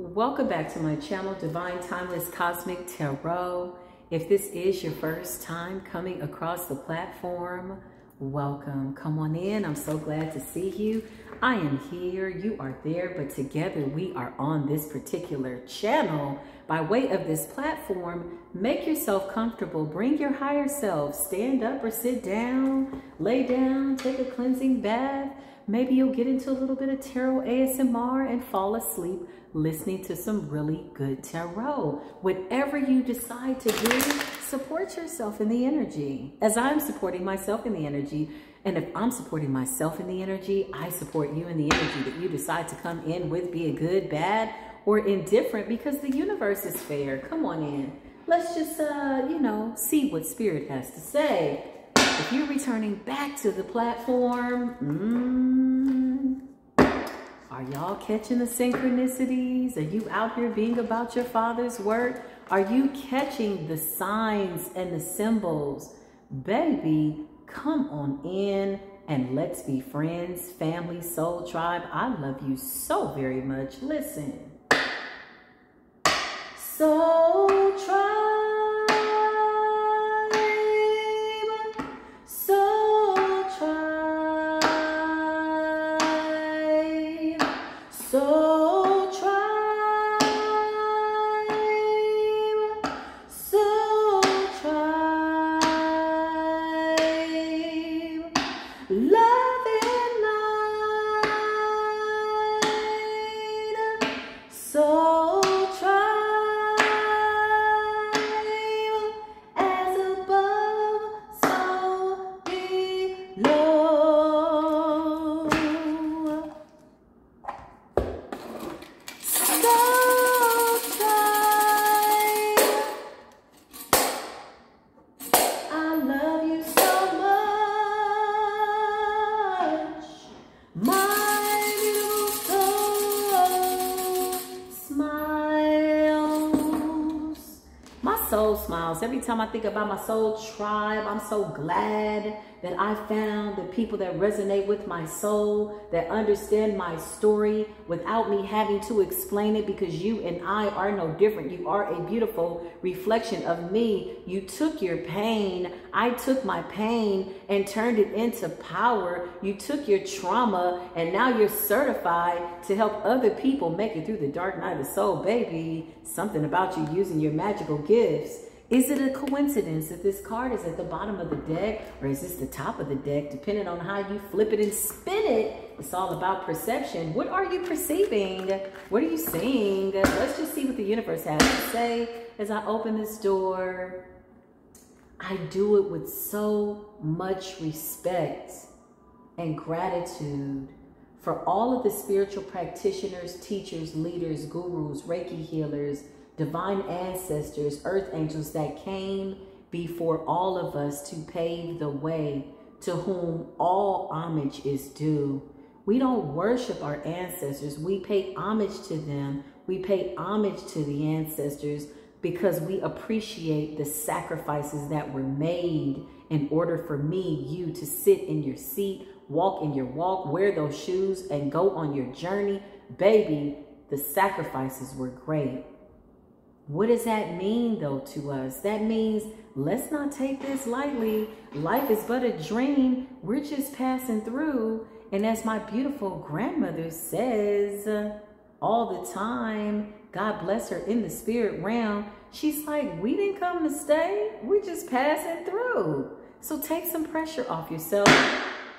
Welcome back to my channel, Divine Timeless Cosmic Tarot. If this is your first time coming across the platform, welcome. Come on in. I'm so glad to see you. I am here, you are there, but together we are on this particular channel. By way of this platform, make yourself comfortable. Bring your higher self. Stand up or sit down, lay down, take a cleansing bath. Maybe you'll get into a little bit of tarot ASMR and fall asleep listening to some really good tarot. Whatever you decide to do, support yourself in the energy. As I'm supporting myself in the energy, and if I'm supporting myself in the energy, I support you in the energy that you decide to come in with, be it good, bad, or indifferent, because the universe is fair. Come on in. Let's just, uh, you know, see what spirit has to say. If you're returning back to the platform, mm, are y'all catching the synchronicities? Are you out here being about your father's work? Are you catching the signs and the symbols? Baby, come on in and let's be friends, family, soul tribe. I love you so very much. Listen. Soul tribe. Time I think about my soul tribe, I'm so glad that I found the people that resonate with my soul, that understand my story without me having to explain it because you and I are no different. You are a beautiful reflection of me. You took your pain. I took my pain and turned it into power. You took your trauma and now you're certified to help other people make it through the dark night of soul. Baby, something about you using your magical gifts is it a coincidence that this card is at the bottom of the deck or is this the top of the deck? Depending on how you flip it and spin it, it's all about perception. What are you perceiving? What are you seeing? Let's just see what the universe has to say as I open this door. I do it with so much respect and gratitude for all of the spiritual practitioners, teachers, leaders, gurus, Reiki healers, divine ancestors, earth angels that came before all of us to pave the way to whom all homage is due. We don't worship our ancestors. We pay homage to them. We pay homage to the ancestors because we appreciate the sacrifices that were made in order for me, you to sit in your seat, walk in your walk, wear those shoes, and go on your journey. Baby, the sacrifices were great. What does that mean though to us? That means let's not take this lightly. Life is but a dream. We're just passing through. And as my beautiful grandmother says all the time, God bless her in the spirit realm, she's like, we didn't come to stay. We're just passing through. So take some pressure off yourself.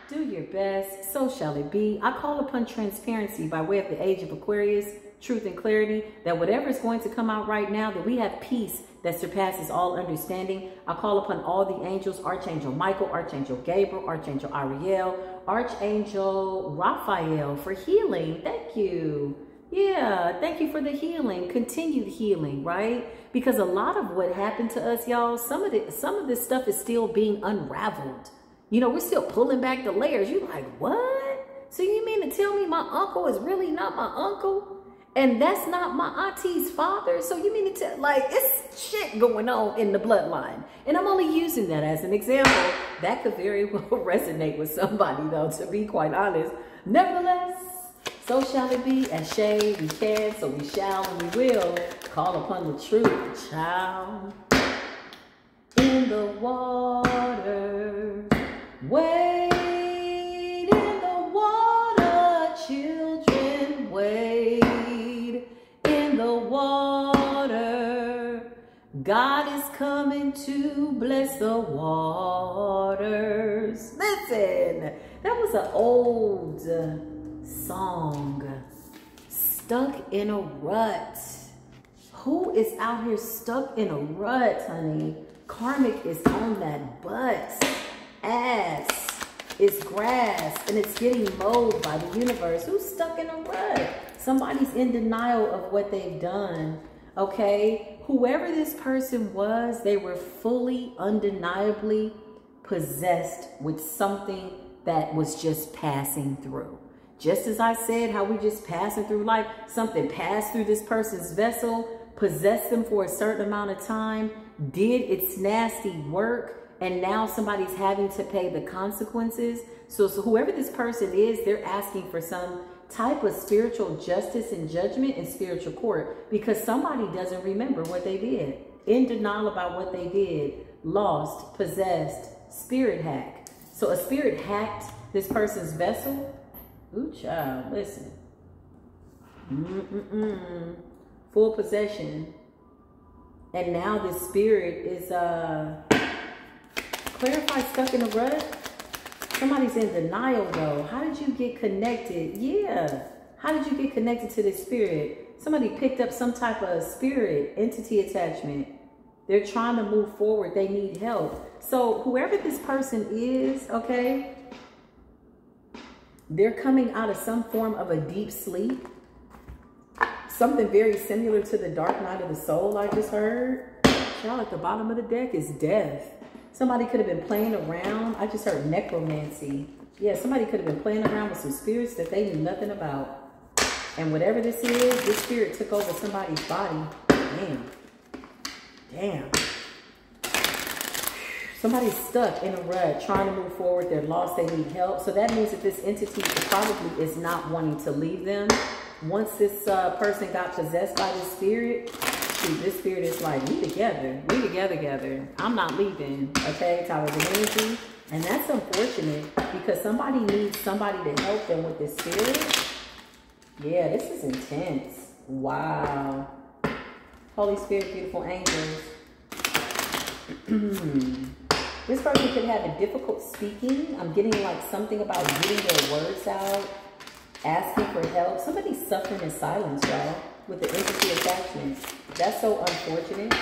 Do your best. So shall it be. I call upon transparency by way of the age of Aquarius truth and clarity, that whatever is going to come out right now, that we have peace that surpasses all understanding. I call upon all the angels, Archangel Michael, Archangel Gabriel, Archangel Ariel, Archangel Raphael for healing. Thank you. Yeah, thank you for the healing, continued healing, right? Because a lot of what happened to us, y'all, some of the some of this stuff is still being unraveled. You know, we're still pulling back the layers. You're like, what? So you mean to tell me my uncle is really not my uncle? And that's not my auntie's father. So you mean to tell, like, it's shit going on in the bloodline. And I'm only using that as an example. That could very well resonate with somebody, though, to be quite honest. Nevertheless, So shall it be, Ashe, we can, so we shall and we will call upon the truth, child. In the water, wade God is coming to bless the waters. Listen, that was an old song. Stuck in a rut. Who is out here stuck in a rut, honey? Karmic is on that butt. Ass is grass and it's getting mowed by the universe. Who's stuck in a rut? Somebody's in denial of what they've done. Okay? Whoever this person was, they were fully, undeniably possessed with something that was just passing through. Just as I said, how we just passing through life, something passed through this person's vessel, possessed them for a certain amount of time, did its nasty work, and now somebody's having to pay the consequences. So, so whoever this person is, they're asking for some type of spiritual justice and judgment in spiritual court because somebody doesn't remember what they did. In denial about what they did, lost, possessed, spirit hack. So a spirit hacked this person's vessel Ooh, child, listen. Mm-mm-mm. Full possession. And now the spirit is, uh, clarify stuck in a rut. Somebody's in denial though. How did you get connected? Yeah. How did you get connected to this spirit? Somebody picked up some type of spirit entity attachment. They're trying to move forward. They need help. So whoever this person is, okay, they're coming out of some form of a deep sleep. Something very similar to the dark night of the soul I just heard. Y'all at the bottom of the deck is death. Somebody could have been playing around. I just heard necromancy. Yeah, somebody could have been playing around with some spirits that they knew nothing about. And whatever this is, this spirit took over somebody's body. Damn. Damn. Somebody's stuck in a rut trying to move forward. They're lost. They need help. So that means that this entity probably is not wanting to leave them. Once this uh, person got possessed by the spirit, this spirit is like, we together. We together, together. I'm not leaving. Okay, Tower of Energy. And that's unfortunate because somebody needs somebody to help them with this spirit. Yeah, this is intense. Wow. Holy Spirit, beautiful angels. This person could have a difficult speaking. I'm getting like something about getting their words out, asking for help. Somebody's suffering in silence, y'all, with the entity attachment. That's so unfortunate.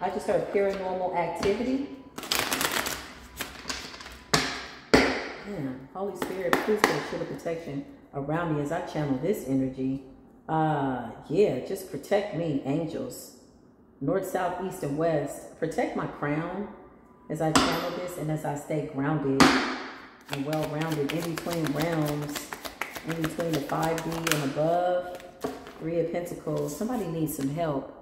I just heard paranormal activity. Holy Spirit, please put a shield of protection around me as I channel this energy. Uh, yeah, just protect me, angels. North, south, east, and west. Protect my crown as I channel this and as I stay grounded and well-rounded in between realms, in between the 5D and above, Three of Pentacles, somebody needs some help.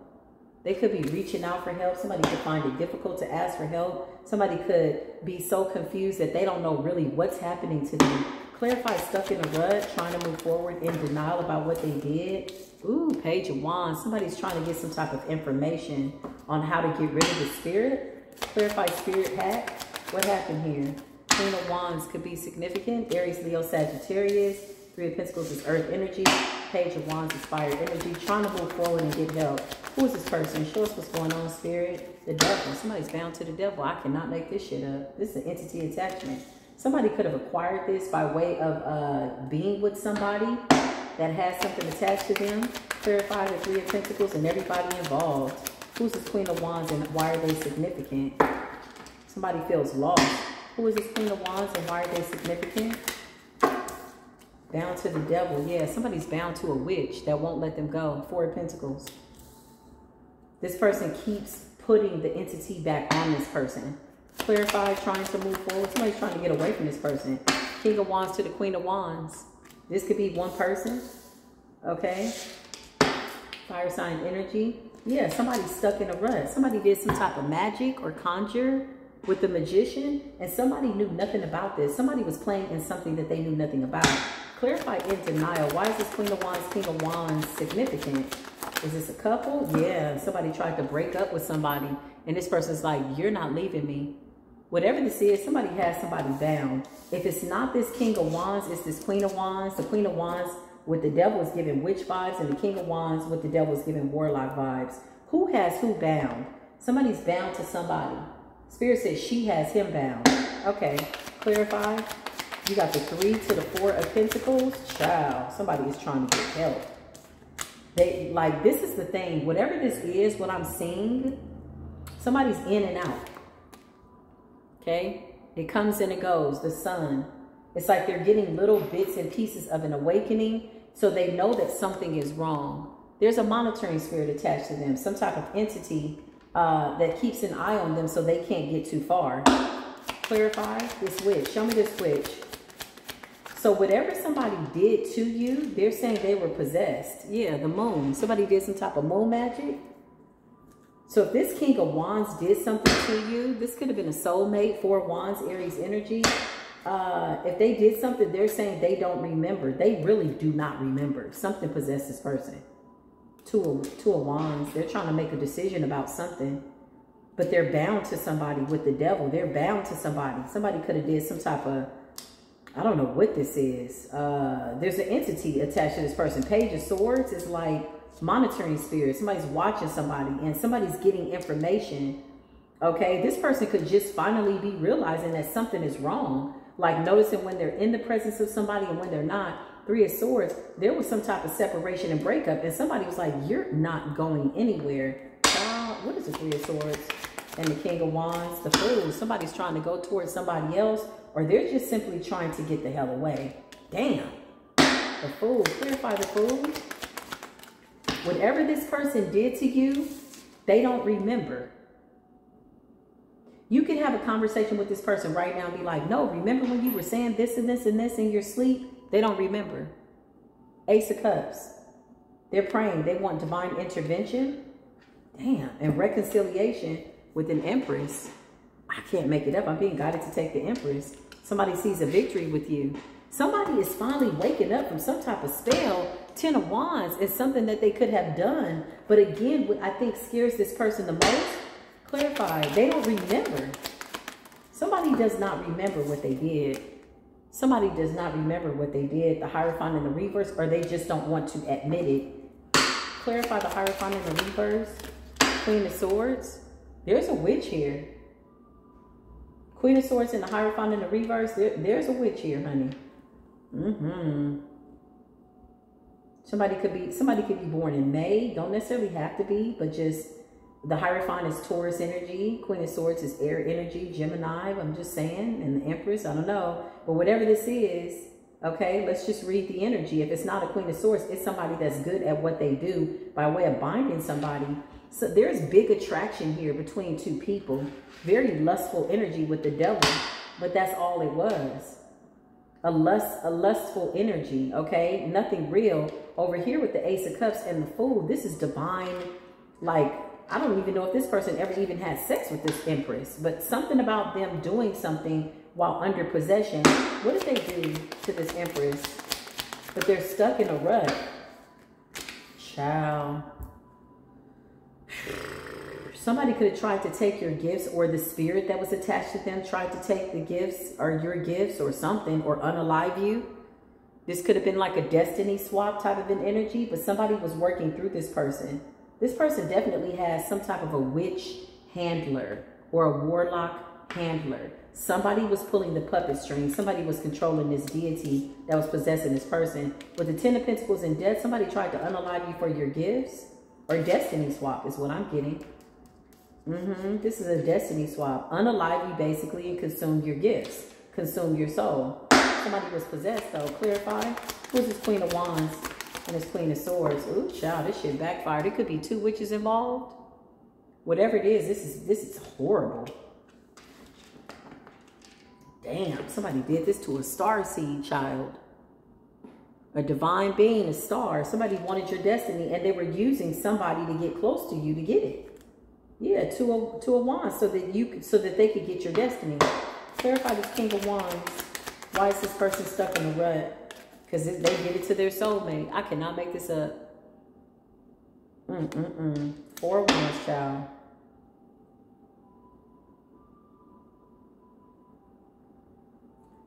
They could be reaching out for help. Somebody could find it difficult to ask for help. Somebody could be so confused that they don't know really what's happening to them. Clarify stuck in a rut, trying to move forward in denial about what they did. Ooh, Page of Wands. Somebody's trying to get some type of information on how to get rid of the spirit. Clarify spirit hack. What happened here? Queen of Wands could be significant. Aries, Leo, Sagittarius. Three of Pentacles is earth energy. Page of Wands is fire energy. Trying to move forward and get help. Who is this person? Show us what's going on, spirit. The devil. Somebody's bound to the devil. I cannot make this shit up. This is an entity attachment. Somebody could have acquired this by way of uh, being with somebody that has something attached to them. Clarify the Three of Pentacles and everybody involved. Who's this Queen of Wands and why are they significant? Somebody feels lost. Who is this Queen of Wands and why are they significant? Bound to the devil. Yeah, somebody's bound to a witch that won't let them go. Four of Pentacles. This person keeps putting the entity back on this person. Clarify, trying to move forward. Somebody's trying to get away from this person. King of Wands to the Queen of Wands. This could be one person. Okay. Fire sign energy. Yeah, somebody's stuck in a rut. Somebody did some type of magic or conjure with the magician, and somebody knew nothing about this. Somebody was playing in something that they knew nothing about. Clarify in denial. Why is this Queen of Wands, King of Wands significant? Is this a couple? Yeah, somebody tried to break up with somebody. And this person's like, you're not leaving me. Whatever this is, somebody has somebody bound. If it's not this King of Wands, it's this Queen of Wands. The Queen of Wands with the devil is giving witch vibes. And the King of Wands with the devil is giving warlock vibes. Who has who bound? Somebody's bound to somebody. Spirit says she has him bound. Okay, clarify. You got the three to the four of pentacles. Child, somebody is trying to get help. They like this is the thing. Whatever this is, what I'm seeing, somebody's in and out. Okay? It comes and it goes. The sun. It's like they're getting little bits and pieces of an awakening. So they know that something is wrong. There's a monitoring spirit attached to them. Some type of entity uh, that keeps an eye on them so they can't get too far. Clarify this witch. Show me this witch. So whatever somebody did to you, they're saying they were possessed. Yeah, the moon. Somebody did some type of moon magic. So if this King of Wands did something to you, this could have been a soulmate, Four Wands, Aries energy. Uh, if they did something, they're saying they don't remember. They really do not remember. Something possessed this person. Two of, two of Wands. They're trying to make a decision about something. But they're bound to somebody with the devil. They're bound to somebody. Somebody could have did some type of I don't know what this is. Uh, there's an entity attached to this person. Page of Swords is like monitoring spirit. Somebody's watching somebody and somebody's getting information. Okay, this person could just finally be realizing that something is wrong. Like noticing when they're in the presence of somebody and when they're not. Three of Swords, there was some type of separation and breakup. And somebody was like, you're not going anywhere. Uh, what is the Three of Swords? And the King of Wands, the Fool. Somebody's trying to go towards somebody else or they're just simply trying to get the hell away. Damn. The fool. Clarify the fool. Whatever this person did to you, they don't remember. You can have a conversation with this person right now and be like, no, remember when you were saying this and this and this in your sleep? They don't remember. Ace of Cups. They're praying. They want divine intervention. Damn. And reconciliation with an Empress. I can't make it up. I'm being guided to take the Empress. Somebody sees a victory with you. Somebody is finally waking up from some type of spell. Ten of Wands is something that they could have done. But again, what I think scares this person the most, clarify, they don't remember. Somebody does not remember what they did. Somebody does not remember what they did, the Hierophant in the reverse, or they just don't want to admit it. Clarify the Hierophant in the reverse. Queen of Swords. There's a witch here. Queen of Swords and the Hierophant in the reverse. There, there's a witch here, honey. Mm-hmm. Somebody could be somebody could be born in May. Don't necessarily have to be, but just the Hierophant is Taurus energy. Queen of Swords is air energy, Gemini. I'm just saying. And the Empress, I don't know. But whatever this is, okay, let's just read the energy. If it's not a Queen of Swords, it's somebody that's good at what they do by way of binding somebody so there's big attraction here between two people. Very lustful energy with the devil, but that's all it was. A lust, a lustful energy, okay? Nothing real. Over here with the Ace of Cups and the Fool, this is divine. Like, I don't even know if this person ever even had sex with this Empress, but something about them doing something while under possession. What did they do to this Empress? But they're stuck in a rut. Ciao. Somebody could have tried to take your gifts or the spirit that was attached to them tried to take the gifts or your gifts or something or unalive you. This could have been like a destiny swap type of an energy, but somebody was working through this person. This person definitely has some type of a witch handler or a warlock handler. Somebody was pulling the puppet string. Somebody was controlling this deity that was possessing this person. With the Ten of Pentacles in death, somebody tried to unalive you for your gifts or destiny swap is what I'm getting. Mm-hmm. This is a destiny swap. Unalive you basically and consume your gifts. Consume your soul. Somebody was possessed though. Clarify. Who's this Queen of Wands and this Queen of Swords? Ooh, child, this shit backfired. It could be two witches involved. Whatever it is, this is this is horrible. Damn, somebody did this to a star seed child a divine being, a star. Somebody wanted your destiny and they were using somebody to get close to you to get it. Yeah, to a, to a wand so that you could, so that they could get your destiny. Clarify this King of Wands. Why is this person stuck in a rut? Because they give it to their soulmate. I cannot make this up. Mm-mm-mm. Four wands, child.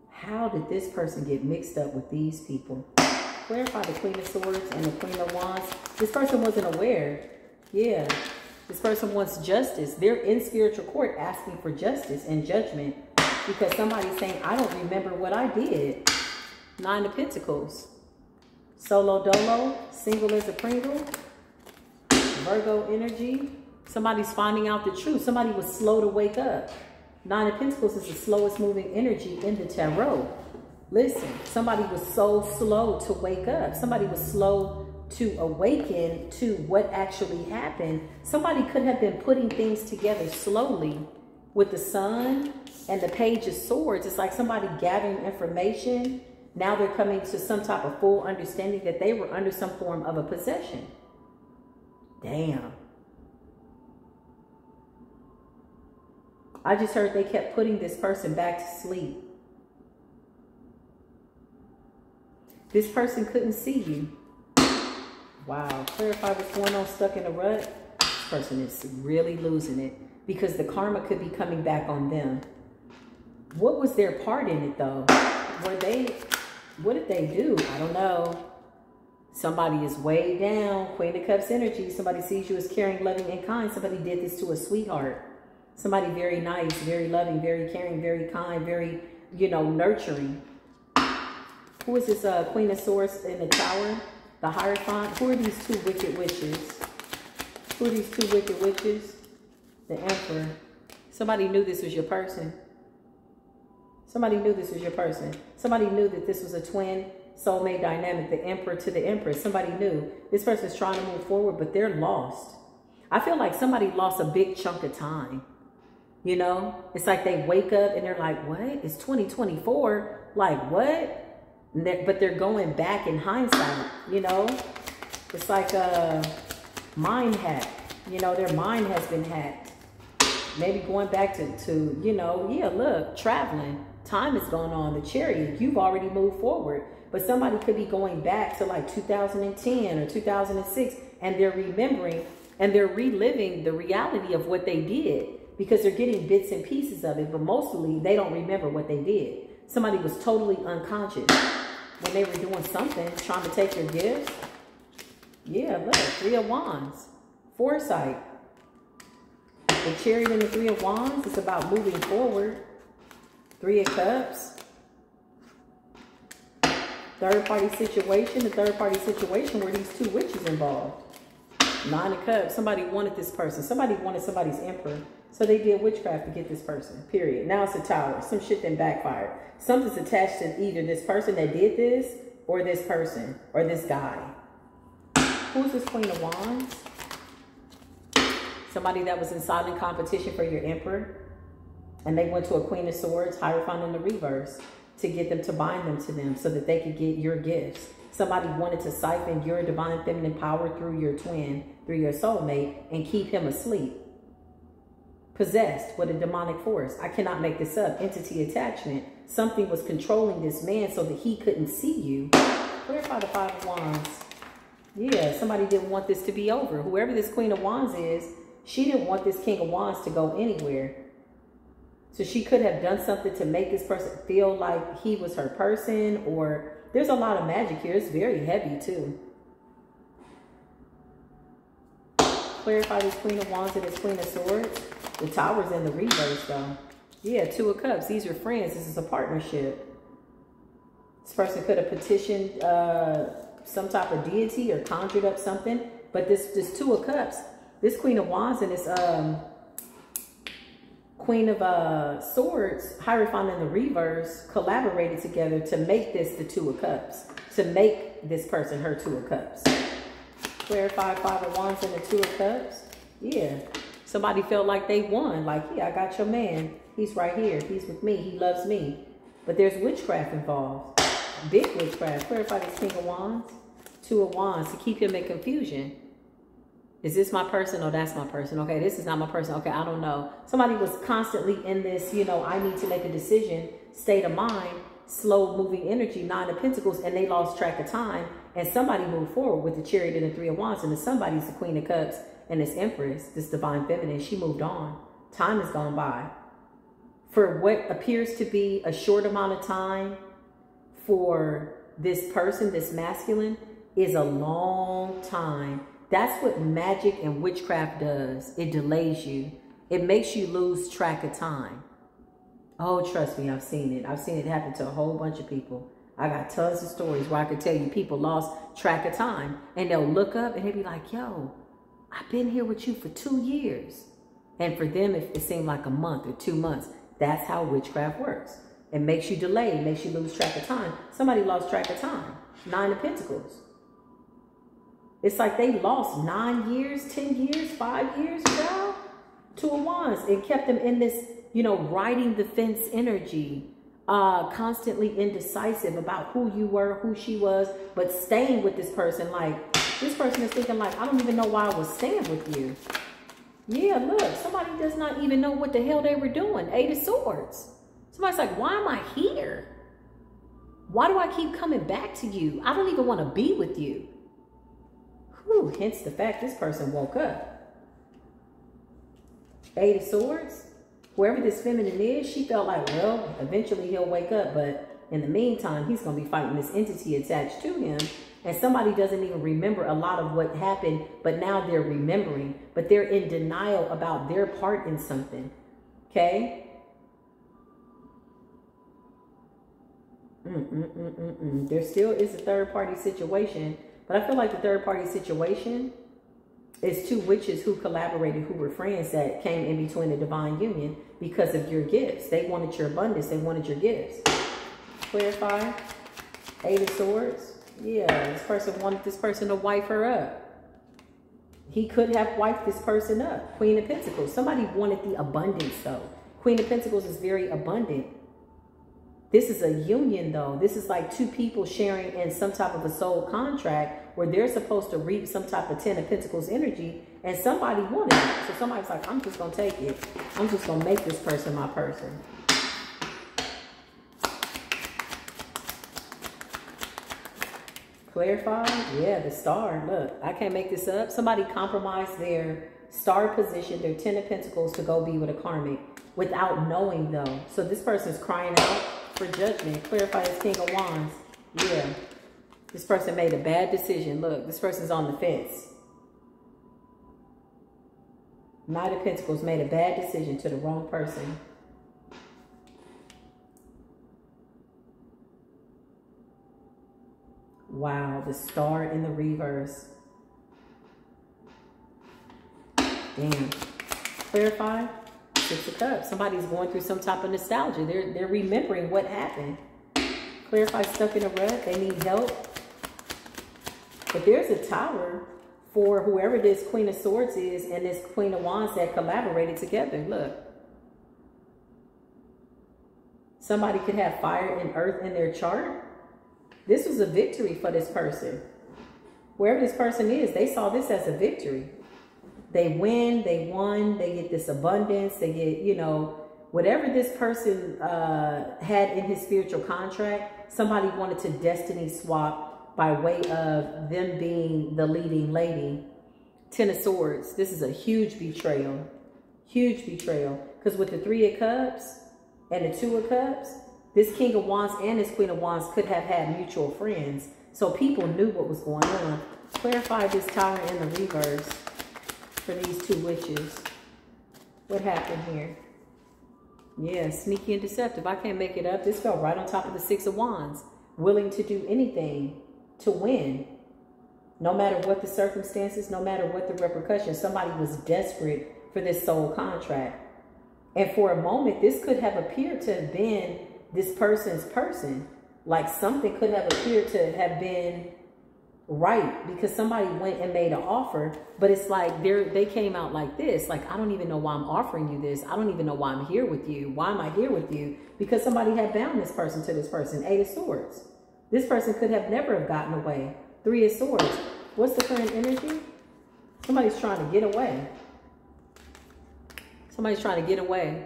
How did this person get mixed up with these people? Clarify the Queen of Swords and the Queen of Wands. This person wasn't aware. Yeah. This person wants justice. They're in spiritual court asking for justice and judgment because somebody's saying, I don't remember what I did. Nine of Pentacles. Solo dolo, single as a Pringle. Virgo energy. Somebody's finding out the truth. Somebody was slow to wake up. Nine of Pentacles is the slowest moving energy in the tarot. Listen, somebody was so slow to wake up. Somebody was slow to awaken to what actually happened. Somebody could have been putting things together slowly with the sun and the page of swords. It's like somebody gathering information now they're coming to some type of full understanding that they were under some form of a possession. Damn. I just heard they kept putting this person back to sleep. This person couldn't see you. Wow. Clarify what's going on stuck in a rut. This person is really losing it because the karma could be coming back on them. What was their part in it though? Were they what did they do? I don't know. Somebody is way down. Queen of Cups energy. Somebody sees you as caring, loving, and kind. Somebody did this to a sweetheart. Somebody very nice, very loving, very caring, very kind, very, you know, nurturing. Who is this uh, Queen of Swords in the tower? The Hierophant. Who are these two wicked witches? Who are these two wicked witches? The Emperor. Somebody knew this was your person. Somebody knew this was your person. Somebody knew that this was a twin soulmate dynamic, the emperor to the empress. Somebody knew this person's trying to move forward, but they're lost. I feel like somebody lost a big chunk of time. You know, it's like they wake up and they're like, what? It's 2024. Like, what? They're, but they're going back in hindsight, you know? It's like a mind hack. You know, their mind has been hacked. Maybe going back to, to you know, yeah, look, traveling time is going on, the chariot, you've already moved forward. But somebody could be going back to like 2010 or 2006 and they're remembering and they're reliving the reality of what they did because they're getting bits and pieces of it, but mostly they don't remember what they did. Somebody was totally unconscious when they were doing something, trying to take your gifts. Yeah, look, Three of Wands, foresight. The chariot and the Three of Wands is about moving forward. Three of Cups. Third party situation. The third party situation where these two witches involved. Nine of Cups. Somebody wanted this person. Somebody wanted somebody's emperor. So they did witchcraft to get this person. Period. Now it's a tower. Some shit then backfired. Something's attached to either this person that did this or this person or this guy. Who's this Queen of Wands? Somebody that was in silent competition for your emperor. And they went to a Queen of Swords, Hierophant in the reverse, to get them to bind them to them so that they could get your gifts. Somebody wanted to siphon your divine feminine power through your twin, through your soulmate, and keep him asleep. Possessed with a demonic force. I cannot make this up. Entity attachment. Something was controlling this man so that he couldn't see you. Clarify the Five of Wands. Yeah, somebody didn't want this to be over. Whoever this Queen of Wands is, she didn't want this King of Wands to go anywhere. So she could have done something to make this person feel like he was her person or there's a lot of magic here. It's very heavy too. Clarify this Queen of Wands and this Queen of Swords. The Tower's in the reverse though. Yeah, Two of Cups. These are friends. This is a partnership. This person could have petitioned uh, some type of deity or conjured up something. But this, this Two of Cups, this Queen of Wands and this um, Queen of uh, Swords, Hierophant in the reverse, collaborated together to make this the Two of Cups. To make this person her Two of Cups. Clarify Five of Wands and the Two of Cups. Yeah. Somebody felt like they won. Like, yeah, I got your man. He's right here. He's with me. He loves me. But there's witchcraft involved. Big witchcraft. Clarify this King of Wands. Two of Wands to keep him in confusion. Is this my person? Oh, that's my person. Okay, this is not my person. Okay, I don't know. Somebody was constantly in this, you know, I need to make a decision state of mind slow moving energy, nine of pentacles, and they lost track of time. And somebody moved forward with the chariot and the three of wands. And the somebody's the queen of cups and this empress, this divine feminine. She moved on. Time has gone by. For what appears to be a short amount of time for this person, this masculine, is a long time. That's what magic and witchcraft does. It delays you. It makes you lose track of time. Oh, trust me, I've seen it. I've seen it happen to a whole bunch of people. I got tons of stories where I could tell you people lost track of time and they'll look up and they'll be like, yo, I've been here with you for two years. And for them, it, it seemed like a month or two months. That's how witchcraft works. It makes you delay, it makes you lose track of time. Somebody lost track of time. Nine of Pentacles. It's like they lost nine years, 10 years, five years, child. Two of Wands. It kept them in this, you know, riding the fence energy. Uh, constantly indecisive about who you were, who she was, but staying with this person. Like, this person is thinking like, I don't even know why I was staying with you. Yeah, look, somebody does not even know what the hell they were doing. Eight of Swords. Somebody's like, why am I here? Why do I keep coming back to you? I don't even want to be with you. Hence the fact this person woke up. Eight of Swords. Whoever this feminine is, she felt like, well, eventually he'll wake up. But in the meantime, he's going to be fighting this entity attached to him. And somebody doesn't even remember a lot of what happened, but now they're remembering. But they're in denial about their part in something. Okay? Mm -mm -mm there still is a third party situation but I feel like the third party situation is two witches who collaborated, who were friends that came in between the divine union because of your gifts. They wanted your abundance. They wanted your gifts. Clarify. Eight of Swords. Yeah, this person wanted this person to wipe her up. He could have wiped this person up. Queen of Pentacles. Somebody wanted the abundance, though. Queen of Pentacles is very abundant. This is a union, though. This is like two people sharing in some type of a soul contract where they're supposed to reap some type of Ten of Pentacles energy, and somebody wanted it. So somebody's like, I'm just to take it. I'm just to make this person my person. Clarify? Yeah, the star. Look, I can't make this up. Somebody compromised their star position, their Ten of Pentacles, to go be with a karmic without knowing, though. So this person's crying out for judgment. Clarify this King of Wands. Yeah. This person made a bad decision. Look, this person's on the fence. Knight of Pentacles made a bad decision to the wrong person. Wow, the star in the reverse. Damn. Clarify. Six of Cups. Somebody's going through some type of nostalgia. They're, they're remembering what happened. Clarify stuck in a rut. They need help. But there's a tower for whoever this Queen of Swords is and this Queen of Wands that collaborated together. Look. Somebody could have fire and earth in their chart. This was a victory for this person. Wherever this person is, they saw this as a victory they win, they won, they get this abundance, they get, you know, whatever this person uh, had in his spiritual contract, somebody wanted to destiny swap by way of them being the leading lady. Ten of Swords, this is a huge betrayal. Huge betrayal. Because with the Three of Cups and the Two of Cups, this King of Wands and this Queen of Wands could have had mutual friends. So people knew what was going on. Clarify this tower in the reverse for these two witches. What happened here? Yeah, sneaky and deceptive. I can't make it up. This fell right on top of the Six of Wands. Willing to do anything to win. No matter what the circumstances, no matter what the repercussions. Somebody was desperate for this soul contract. And for a moment, this could have appeared to have been this person's person. Like something could have appeared to have been right because somebody went and made an offer but it's like they they came out like this like i don't even know why i'm offering you this. I don't even know why i'm here with you. Why am i here with you? Because somebody had bound this person to this person. Eight of swords. This person could have never have gotten away. Three of swords. What's the current energy? Somebody's trying to get away. Somebody's trying to get away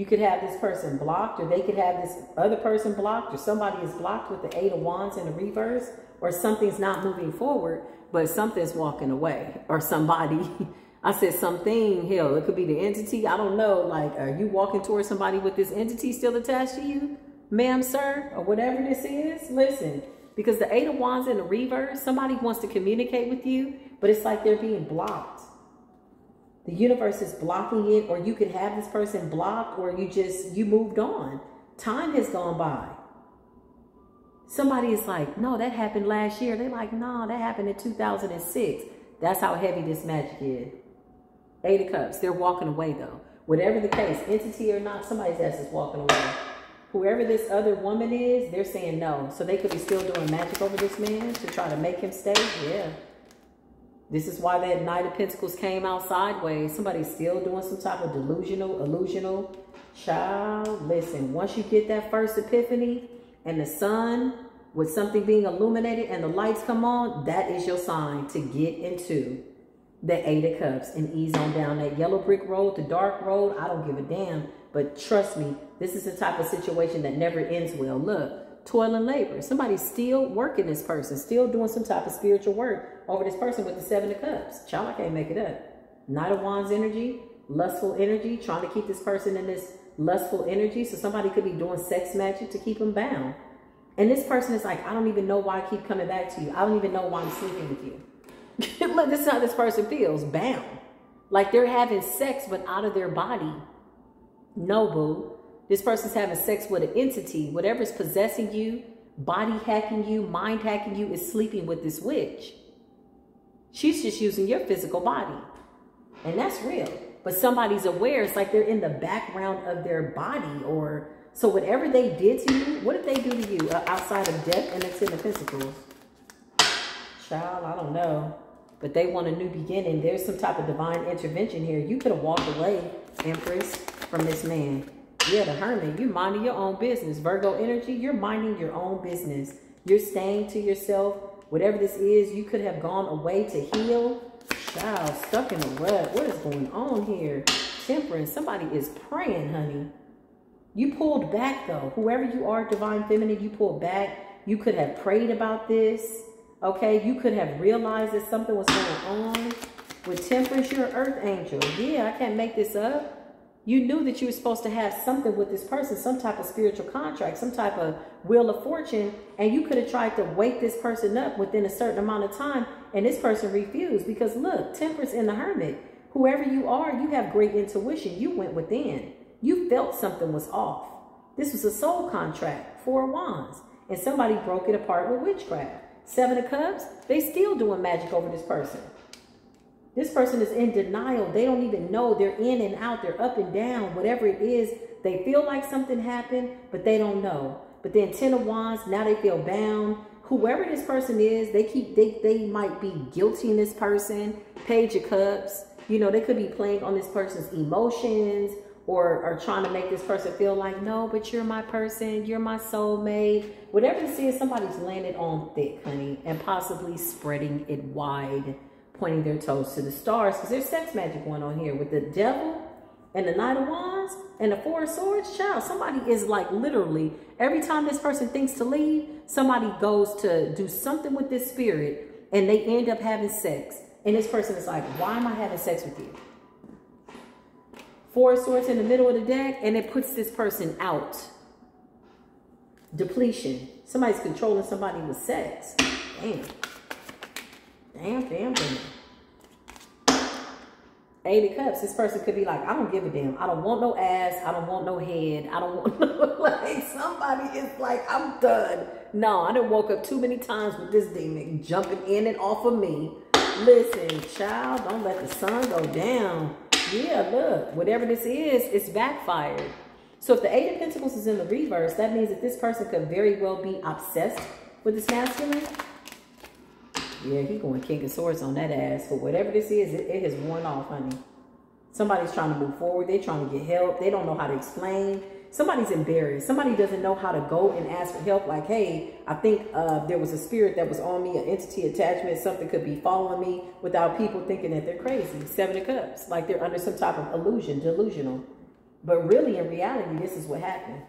You could have this person blocked, or they could have this other person blocked, or somebody is blocked with the Eight of Wands in the reverse, or something's not moving forward, but something's walking away, or somebody. I said something, hell, it could be the entity. I don't know. Like, are you walking towards somebody with this entity still attached to you, ma'am, sir, or whatever this is? Listen, because the Eight of Wands in the reverse, somebody wants to communicate with you, but it's like they're being blocked. The universe is blocking it, or you could have this person blocked, or you just, you moved on. Time has gone by. Somebody is like, no, that happened last year. They're like, no, that happened in 2006. That's how heavy this magic is. Eight of Cups. They're walking away, though. Whatever the case, entity or not, somebody's ass is walking away. Whoever this other woman is, they're saying no. So they could be still doing magic over this man to try to make him stay. Yeah. This is why that Knight of Pentacles came out sideways. Somebody's still doing some type of delusional, illusional. Child, listen, once you get that first epiphany and the sun with something being illuminated and the lights come on, that is your sign to get into the Eight of Cups and ease on down that yellow brick road, the dark road. I don't give a damn. But trust me, this is the type of situation that never ends well. Look, toil and labor. Somebody's still working this person, still doing some type of spiritual work over this person with the Seven of Cups. Child, I can't make it up. Knight of Wands energy, lustful energy, trying to keep this person in this lustful energy. So somebody could be doing sex magic to keep them bound. And this person is like, I don't even know why I keep coming back to you. I don't even know why I'm sleeping with you. Look, this is how this person feels, bound. Like they're having sex, but out of their body. No, boo. This person's having sex with an entity. Whatever's possessing you, body hacking you, mind hacking you, is sleeping with this witch. She's just using your physical body. And that's real. But somebody's aware. It's like they're in the background of their body. Or so whatever they did to you, what did they do to you uh, outside of death and it's in the Pentacles? Child, I don't know. But they want a new beginning. There's some type of divine intervention here. You could have walked away, Empress from this man. Yeah, the hermit, you're minding your own business. Virgo energy, you're minding your own business. You're staying to yourself. Whatever this is, you could have gone away to heal. Child, stuck in a rut. What is going on here? Temperance, somebody is praying, honey. You pulled back, though. Whoever you are, divine feminine, you pulled back. You could have prayed about this. Okay, you could have realized that something was going on. With temperance, you're an earth angel. Yeah, I can't make this up. You knew that you were supposed to have something with this person, some type of spiritual contract, some type of wheel of fortune, and you could have tried to wake this person up within a certain amount of time, and this person refused because look, temperance in the hermit. Whoever you are, you have great intuition. You went within. You felt something was off. This was a soul contract, four wands, and somebody broke it apart with witchcraft. Seven of cups, they still doing magic over this person. This person is in denial. They don't even know. They're in and out. They're up and down. Whatever it is, they feel like something happened, but they don't know. But then Ten of Wands, now they feel bound. Whoever this person is, they keep they they might be guilting this person. Page of Cups. You know, they could be playing on this person's emotions or are trying to make this person feel like, no, but you're my person, you're my soulmate. Whatever this is, somebody's landed on thick, honey, and possibly spreading it wide pointing their toes to the stars because there's sex magic going on here with the devil and the Knight of Wands and the Four of Swords. Child, somebody is like literally, every time this person thinks to leave, somebody goes to do something with this spirit and they end up having sex. And this person is like, why am I having sex with you? Four of Swords in the middle of the deck and it puts this person out. Depletion. Somebody's controlling somebody with sex. Damn. Damn, damn, damn. Eight of Cups, this person could be like, I don't give a damn. I don't want no ass. I don't want no head. I don't want no, like, somebody is like, I'm done. No, I done woke up too many times with this demon jumping in and off of me. Listen, child, don't let the sun go down. Yeah, look, whatever this is, it's backfired. So if the Eight of Pentacles is in the reverse, that means that this person could very well be obsessed with this masculine yeah, he going king of swords on that ass. But whatever this is, it, it has worn off, honey. Somebody's trying to move forward. They're trying to get help. They don't know how to explain. Somebody's embarrassed. Somebody doesn't know how to go and ask for help. Like, hey, I think uh, there was a spirit that was on me, an entity attachment. Something could be following me without people thinking that they're crazy. Seven of Cups. Like they're under some type of illusion, delusional. But really, in reality, this is what happened.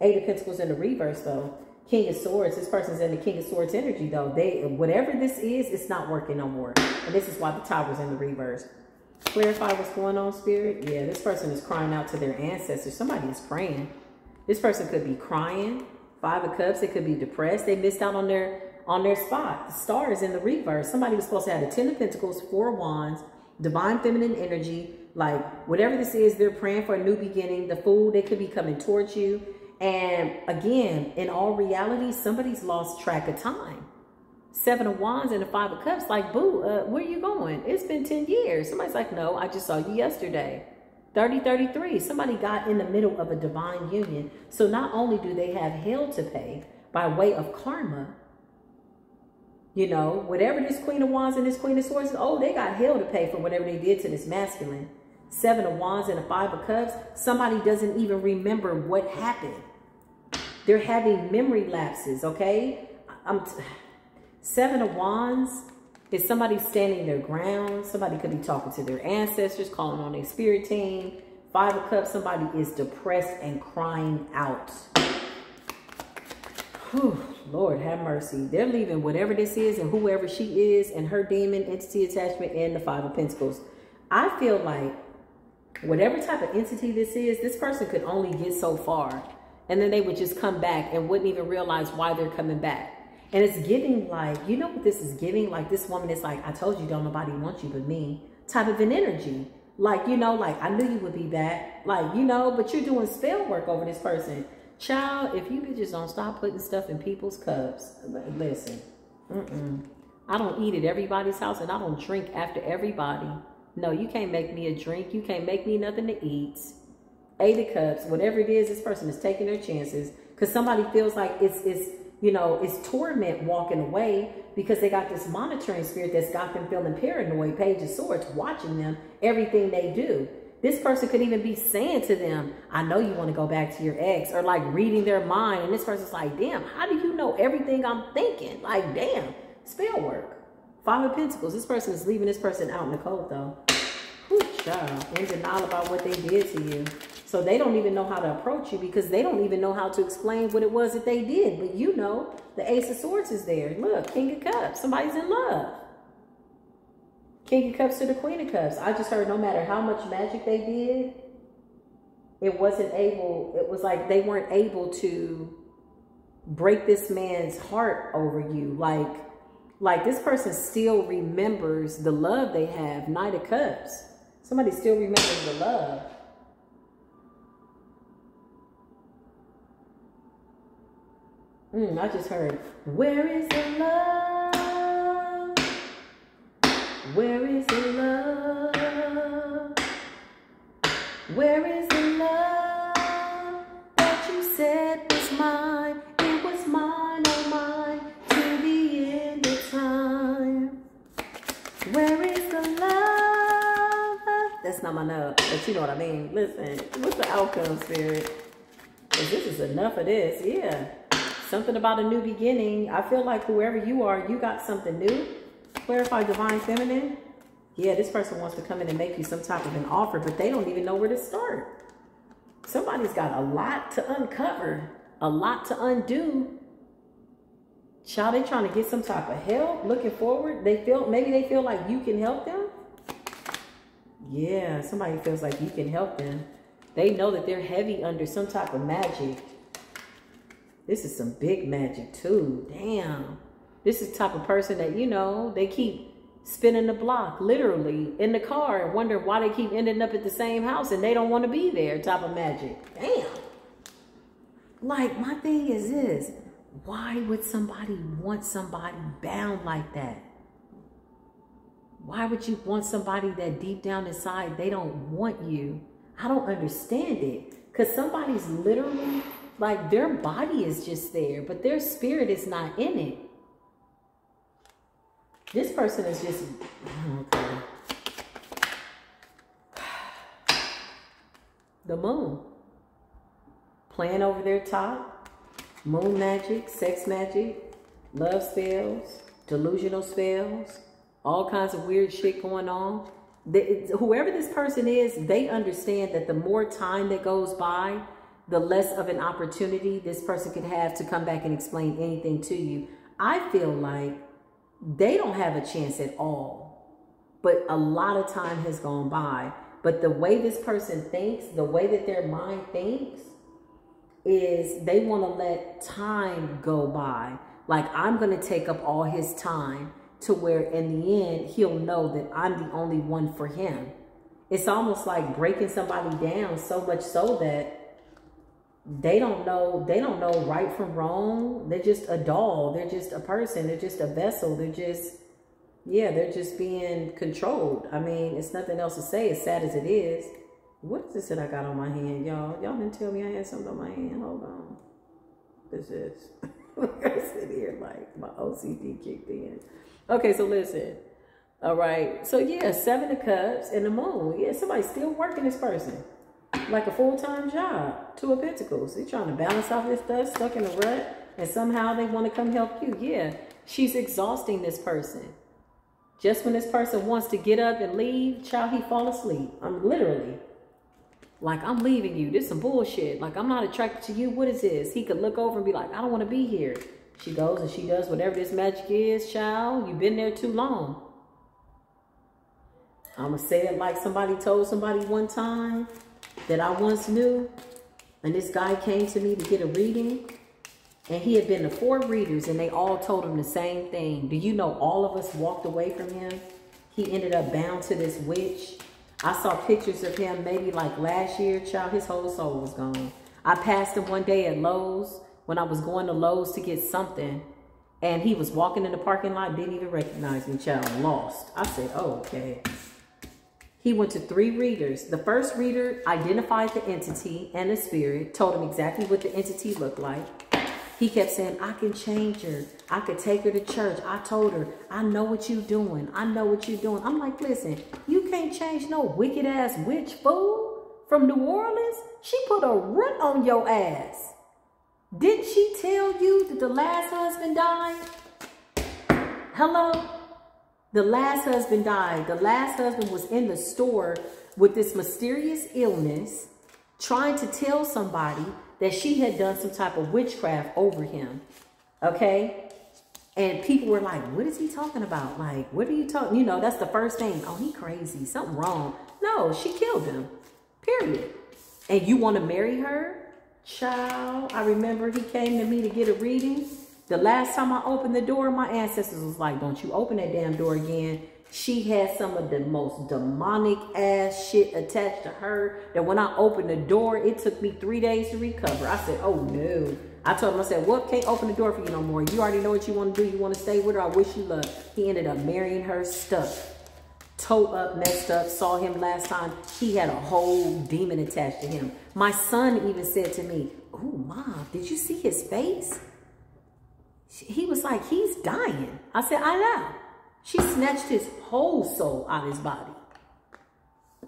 Eight of Pentacles in the reverse, though. King of Swords. This person's in the King of Swords energy, though. They whatever this is, it's not working no more. And this is why the Tower's in the reverse. Clarify what's going on, Spirit. Yeah, this person is crying out to their ancestors. Somebody is praying. This person could be crying. Five of Cups. They could be depressed. They missed out on their on their spot. The star is in the reverse. Somebody was supposed to have the Ten of Pentacles, Four Wands, Divine Feminine Energy. Like, whatever this is, they're praying for a new beginning. The Fool, they could be coming towards you. And again, in all reality, somebody's lost track of time. Seven of Wands and the Five of Cups, like, boo, uh, where are you going? It's been 10 years. Somebody's like, no, I just saw you yesterday. 30, 33, somebody got in the middle of a divine union. So not only do they have hell to pay by way of karma, you know, whatever this Queen of Wands and this Queen of Swords, oh, they got hell to pay for whatever they did to this masculine. Seven of Wands and a Five of Cups, somebody doesn't even remember what happened. They're having memory lapses, okay? I'm Seven of Wands is somebody standing their ground. Somebody could be talking to their ancestors, calling on their spirit team. Five of Cups, somebody is depressed and crying out. Whew, Lord have mercy. They're leaving whatever this is and whoever she is and her demon entity attachment and the Five of Pentacles. I feel like whatever type of entity this is, this person could only get so far. And then they would just come back and wouldn't even realize why they're coming back. And it's giving like, you know what this is giving? Like this woman is like, I told you don't nobody want you but me type of an energy. Like, you know, like I knew you would be back. Like, you know, but you're doing spell work over this person. Child, if you bitches don't stop putting stuff in people's cups, listen, mm -mm. I don't eat at everybody's house and I don't drink after everybody. No, you can't make me a drink. You can't make me nothing to eat. Eight of cups, whatever it is, this person is taking their chances because somebody feels like it's, it's, you know, it's torment walking away because they got this monitoring spirit that's got them feeling paranoid, page of swords, watching them, everything they do. This person could even be saying to them, I know you want to go back to your ex or like reading their mind. And this person's like, damn, how do you know everything I'm thinking? Like, damn, spell work. Five of Pentacles. This person is leaving this person out in the cold though. Whew, child. In denial about what they did to you. So they don't even know how to approach you because they don't even know how to explain what it was that they did. But you know, the Ace of Swords is there. Look, King of Cups. Somebody's in love. King of Cups to the Queen of Cups. I just heard no matter how much magic they did, it wasn't able, it was like they weren't able to break this man's heart over you. Like, like this person still remembers the love they have. Knight of Cups. Somebody still remembers the love. Mm, I just heard, where is the love? Where is the love? Where is My note, but you know what I mean. Listen, what's the outcome, Spirit? This is enough of this, yeah. Something about a new beginning. I feel like whoever you are, you got something new. Clarify divine feminine. Yeah, this person wants to come in and make you some type of an offer, but they don't even know where to start. Somebody's got a lot to uncover, a lot to undo. Child, they trying to get some type of help, looking forward. They feel, maybe they feel like you can help them. Yeah, somebody feels like you can help them. They know that they're heavy under some type of magic. This is some big magic too. Damn. This is type of person that, you know, they keep spinning the block, literally, in the car and wonder why they keep ending up at the same house and they don't want to be there type of magic. Damn. Like, my thing is this. Why would somebody want somebody bound like that? Why would you want somebody that deep down inside, they don't want you? I don't understand it. Because somebody's literally like their body is just there, but their spirit is not in it. This person is just, okay. The moon. Playing over their top. Moon magic, sex magic, love spells, delusional spells, all kinds of weird shit going on. they, whoever this person is, they understand that the more time that goes by, the less of an opportunity this person could have to come back and explain anything to you. I feel like they don't have a chance at all. But a lot of time has gone by. But the way this person thinks, the way that their mind thinks, is they want to let time go by. Like I'm going to take up all his time to where in the end, he'll know that I'm the only one for him. It's almost like breaking somebody down so much so that they don't know they don't know right from wrong. They're just a doll. They're just a person. They're just a vessel. They're just yeah they're just being controlled. I mean it's nothing else to say as sad as it is. What is this that i got on my hand y'all? Y'all didn't tell me i had something on my hand. Hold on. This is i sit here like my ocd kicked in okay so listen all right so yeah seven of cups and the moon yeah somebody's still working this person like a full-time job. Two of Pentacles. They're trying to balance off this stuff, stuck in a rut, and somehow they want to come help you. Yeah, she's exhausting this person. Just when this person wants to get up and leave, child, he fall asleep. I'm literally like, I'm leaving you. This some bullshit. Like, I'm not attracted to you. What is this? He could look over and be like, I don't want to be here. She goes and she does whatever this magic is, child. You've been there too long. I'm going to say it like somebody told somebody one time that I once knew. And this guy came to me to get a reading. And he had been to four readers and they all told him the same thing. Do you know all of us walked away from him? He ended up bound to this witch. I saw pictures of him maybe like last year, child. His whole soul was gone. I passed him one day at Lowe's when I was going to Lowe's to get something. And he was walking in the parking lot, didn't even recognize me, child. Lost. I said, oh, okay. He went to three readers. The first reader identified the entity and the spirit, told him exactly what the entity looked like. He kept saying, I can change her. I could take her to church. I told her, I know what you're doing. I know what you're doing. I'm like, listen, you can't change no wicked ass witch fool from New Orleans. She put a run on your ass. Didn't she tell you that the last husband died? Hello? The last husband died. The last husband was in the store with this mysterious illness, trying to tell somebody that she had done some type of witchcraft over him. Okay? And people were like, what is he talking about? Like, what are you talking? You know, that's the first thing. Oh, he crazy. Something wrong. No, she killed him. Period. And you want to marry her? Child, I remember he came to me to get a reading. The last time I opened the door, my ancestors was like, don't you open that damn door again. She had some of the most demonic ass shit attached to her that when I opened the door, it took me three days to recover. I said, oh no. I told him, I said, what can't open the door for you no more. You already know what you want to do. You want to stay with her. I wish you luck. He ended up marrying her stuff. Toe up, messed up, saw him last time. He had a whole demon attached to him. My son even said to me, oh, mom, did you see his face? he was like, he's dying. I said, I know. She snatched his whole soul out of his body.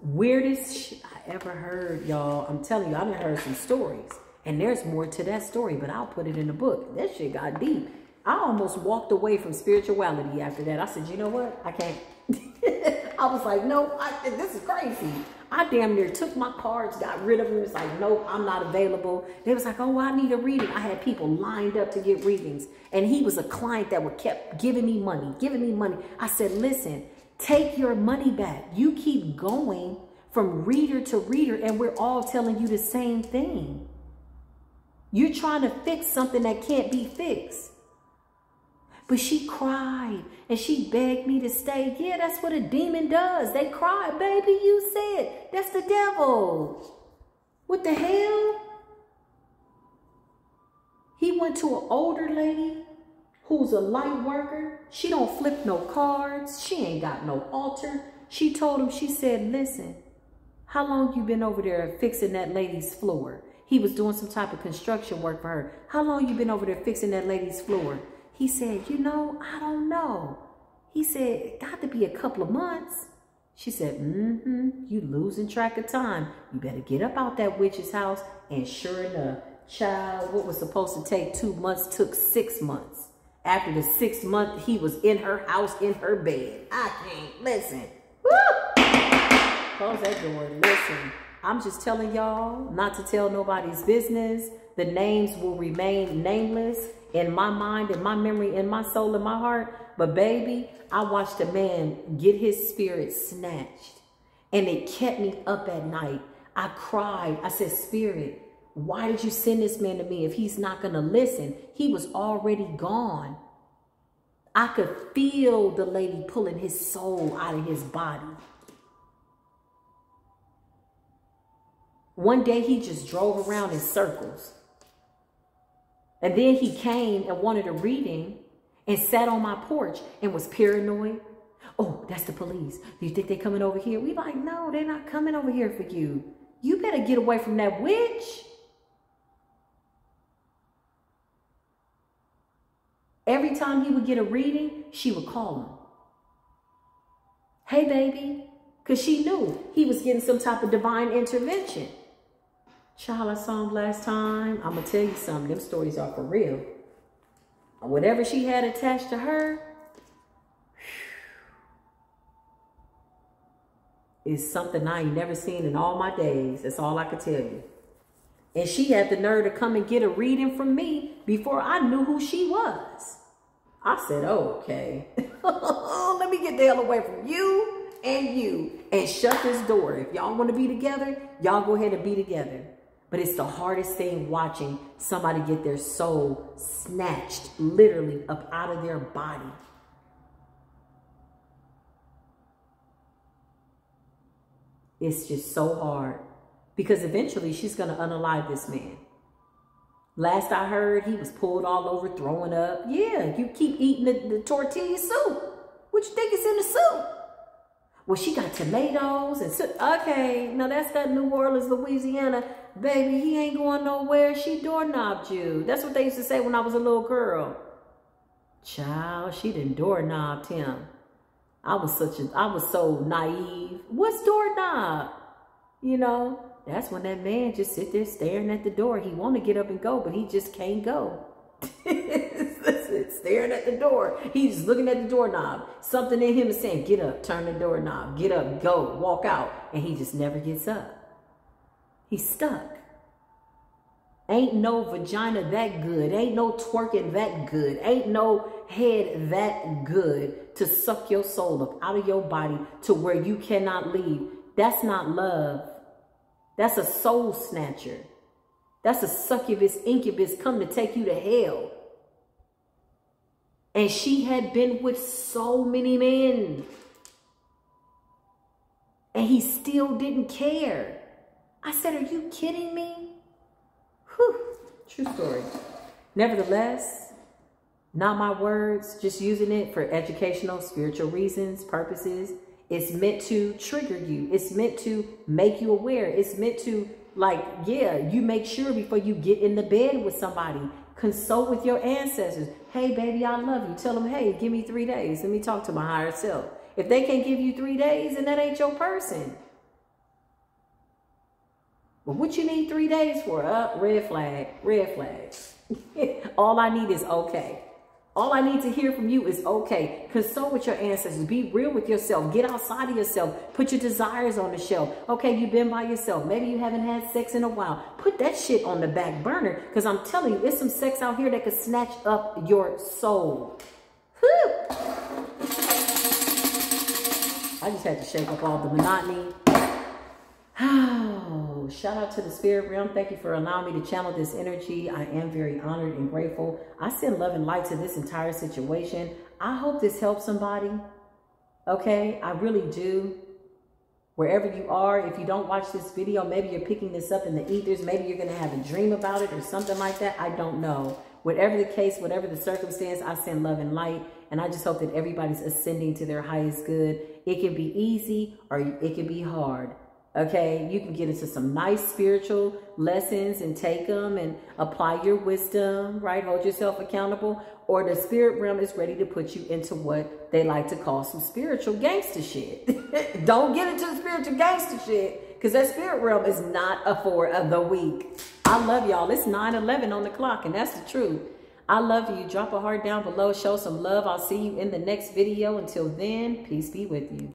Weirdest shit I ever heard, y'all. I'm telling you, I've heard some stories. And there's more to that story, but I'll put it in the book. That shit got deep. I almost walked away from spirituality after that. I said, you know what? I can't. I was like, no, I, this is crazy. I damn near took my cards, got rid of them. It's like, nope, I'm not available. They was like, oh, I need a reading. I had people lined up to get readings. And he was a client that would kept giving me money, giving me money. I said, listen, take your money back. You keep going from reader to reader and we're all telling you the same thing. You're trying to fix something that can't be fixed. But she cried and she begged me to stay. Yeah, that's what a demon does. They cry, baby, you said. That's the devil. What the hell? He went to an older lady who's a light worker. She don't flip no cards. She ain't got no altar. She told him, she said, listen, how long you been over there fixing that lady's floor? He was doing some type of construction work for her. How long you been over there fixing that lady's floor? He said, you know, I don't know. He said, it got to be a couple of months. She said, mm-hmm, you losing track of time. You better get up out that witch's house. And sure enough, child, what was supposed to take two months took six months. After the sixth month, he was in her house, in her bed. I can't listen. Woo! Close that door. Listen, I'm just telling y'all not to tell nobody's business. The names will remain nameless in my mind, in my memory, in my soul, in my heart. But baby, I watched a man get his spirit snatched and it kept me up at night. I cried. I said, Spirit, why did you send this man to me if he's not going to listen? He was already gone. I could feel the lady pulling his soul out of his body. One day he just drove around in circles. And then he came and wanted a reading and sat on my porch and was paranoid. Oh, that's the police. You think they're coming over here? We like, no, they're not coming over here for you. You better get away from that witch. Every time he would get a reading, she would call him. Hey, baby. Because she knew he was getting some type of divine intervention. Child, I saw him last time. I'm to tell you something. Them stories are for real. Whatever she had attached to her is something I ain't never seen in all my days. That's all I could tell you. And she had the nerve to come and get a reading from me before I knew who she was. I said, okay. Let me get the hell away from you and you and shut this door. If y'all want to be together, y'all go ahead and be together. But it's the hardest thing watching somebody get their soul snatched literally up out of their body. It's just so hard because eventually she's going to unalive this man. Last I heard, he was pulled all over, throwing up. Yeah, you keep eating the, the tortilla soup. What you think is in the soup? Well, she got tomatoes and so, okay, now that's that New Orleans, Louisiana. Baby, he ain't going nowhere. She doorknobbed you. That's what they used to say when I was a little girl. Child, she didn't doorknobbed him. I was such a, I was so naive. What's doorknob? You know, that's when that man just sit there staring at the door. He want to get up and go, but he just can't go. staring at the door. He's looking at the doorknob. Something in him is saying, get up, turn the doorknob, get up, go, walk out. And he just never gets up. He's stuck. Ain't no vagina that good. Ain't no twerking that good. Ain't no head that good to suck your soul up out of your body to where you cannot leave. That's not love. That's a soul snatcher. That's a succubus, incubus come to take you to hell. And she had been with so many men. And he still didn't care. I said, are you kidding me? Whew. True story. Nevertheless, not my words, just using it for educational, spiritual reasons, purposes. It's meant to trigger you. It's meant to make you aware. It's meant to, like, yeah, you make sure before you get in the bed with somebody, consult with your ancestors. Hey, baby, I love you. Tell them, hey, give me three days. Let me talk to my higher self. If they can't give you three days, and that ain't your person. But what you need three days for? Uh, red flag, red flag. All I need is okay. All I need to hear from you is okay. Consult with your ancestors. Be real with yourself. Get outside of yourself. Put your desires on the shelf. Okay, you've been by yourself. Maybe you haven't had sex in a while. Put that shit on the back burner because I'm telling you, there's some sex out here that could snatch up your soul. Whew. I just had to shake up all the monotony. Oh, shout out to the spirit realm. Thank you for allowing me to channel this energy. I am very honored and grateful. I send love and light to this entire situation. I hope this helps somebody. Okay, I really do. Wherever you are, if you don't watch this video, maybe you're picking this up in the ethers. Maybe you're going to have a dream about it or something like that. I don't know. Whatever the case, whatever the circumstance, I send love and light. And I just hope that everybody's ascending to their highest good. It can be easy or it can be hard. Okay, you can get into some nice spiritual lessons and take them and apply your wisdom, right? Hold yourself accountable. Or the spirit realm is ready to put you into what they like to call some spiritual gangster shit. Don't get into the spiritual gangster shit because that spirit realm is not a for of the week. I love y'all. It's 9-11 on the clock and that's the truth. I love you. Drop a heart down below. Show some love. I'll see you in the next video. Until then, peace be with you.